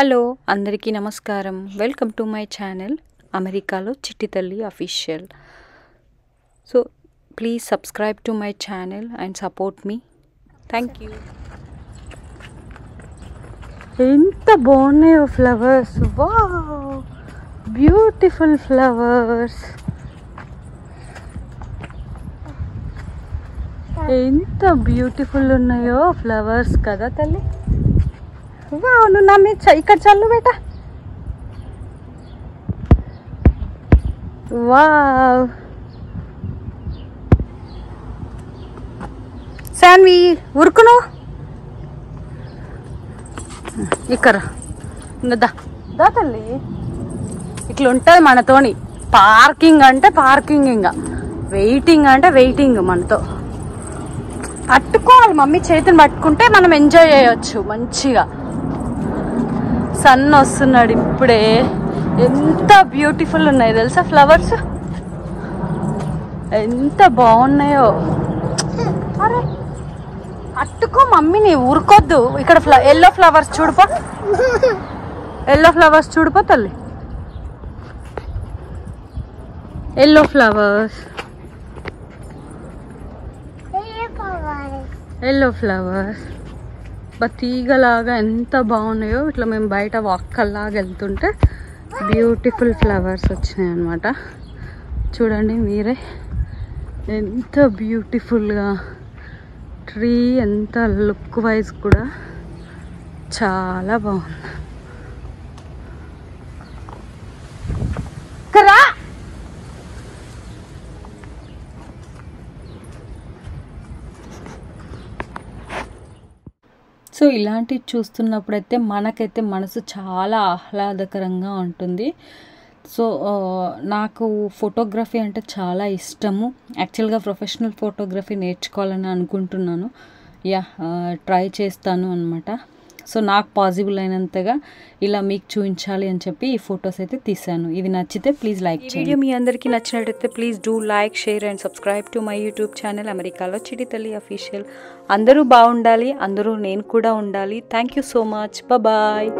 Hello అందరికీ నమస్కారం. Welcome to my channel అమెరికాలో చిట్టి తల్లి official. So please subscribe to my channel and support me. Thank you. ఎంత బాగున్నాయో ఫ్లవర్స్. Wow beautiful flowers. ఎంత బ్యూటిఫుల్ ఉన్నాయో ఫ్లవర్స్ కదా తల్లి. వా నువ్వు నా మీద చ- ఇక్కడ చల్లు బేట. వా శాన్వి ఉరుకును ఇక్కడ. దా. దా తల్లి. ఇట్లా ఉంటుంది మనతోని. పార్కింగ్ అంటే పార్కింగ్ ఇంకా వెయిటింగ్ అంటే వెయిటింగ్ మనతో. పట్టుకోవాలి మమ్మీ చేతిని పట్టుకుంటే మనం ఎంజాయ్ చేయొచ్చు మంచిగా. సన్ వస్తున్నాడు ఇప్పుడే. ఎంత బ్యూటిఫుల్ ఉన్నాయి తెలుసా ఫ్లవర్స్ ఎంత బాగున్నాయో. అరే అట్టుకో మమ్మీని ఊరుకోద్దు. ఇక్కడ ఫ్ల ఎల్లో ఫ్లవర్స్ చూడుపో. ఎల్లో ఫ్లవర్స్ చూడుపో తల్లి. ఎల్లో ఫ్లవర్స్ ఎల్లో ఫ్లవర్స్ తీగలాగా ఎంత బాగున్నాయో. ఇట్లా మేము బయట వాక్కల్లాగా వెళ్తుంటే బ్యూటిఫుల్ ఫ్లవర్స్ వచ్చినాయి అనమాట చూడండి మీరే. ఎంత బ్యూటిఫుల్గా ట్రీ ఎంత లుక్ వైజ్ కూడా చాలా బాగుంది. సో ఇలాంటివి చూస్తున్నప్పుడైతే మనకైతే మనసు చాలా ఆహ్లాదకరంగా ఉంటుంది. సో నాకు ఫోటోగ్రఫీ అంటే చాలా ఇష్టము. యాక్చువల్గా ప్రొఫెషనల్ ఫోటోగ్రఫీ నేర్చుకోవాలని అనుకుంటున్నాను. యా ట్రై చేస్తాను అనమాట సో నాకు పాసిబుల్ అయినంతగా ఇలా మీకు చూపించాలి అని చెప్పి ఈ ఫొటోస్ అయితే తీసాను ఇది నచ్చితే ప్లీజ్ లైక్ చేయండి. వీడియో మీ అందరికీ నచ్చినట్టయితే please do like share and subscribe to my YouTube channel అమెరికాలో చిడితల్లి అఫీషియల్. అందరూ బాగుండాలి అందరూ నేను కూడా ఉండాలి. Thank you so much bye